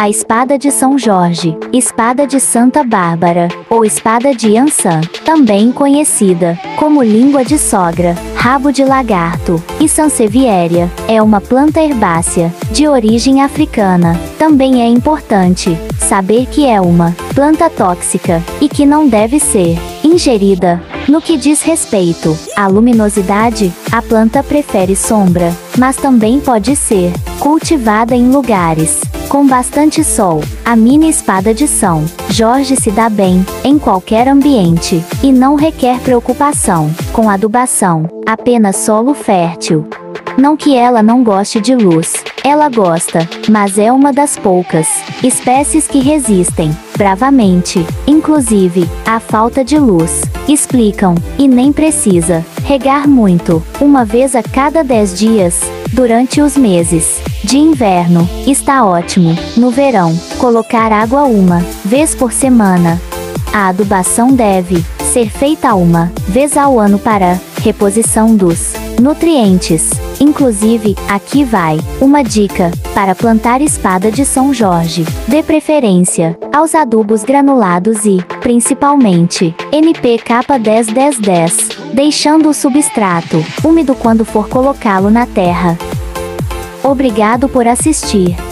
a espada de São Jorge, espada de Santa Bárbara, ou espada de Ansan, também conhecida como língua de sogra, rabo de lagarto, e sansevieria, é uma planta herbácea, de origem africana. Também é importante saber que é uma planta tóxica, e que não deve ser ingerida. No que diz respeito à luminosidade, a planta prefere sombra, mas também pode ser cultivada em lugares com bastante sol. A mini espada de São Jorge se dá bem em qualquer ambiente e não requer preocupação com adubação, apenas solo fértil. Não que ela não goste de luz, ela gosta, mas é uma das poucas espécies que resistem bravamente, inclusive, à falta de luz. Explicam, e nem precisa regar muito, uma vez a cada 10 dias, durante os meses de inverno, está ótimo. No verão, colocar água uma vez por semana. A adubação deve ser feita uma vez ao ano para reposição dos nutrientes. Inclusive, aqui vai uma dica para plantar espada de São Jorge. Dê preferência aos adubos granulados e, principalmente, NPK 101010, deixando o substrato úmido quando for colocá-lo na terra. Obrigado por assistir.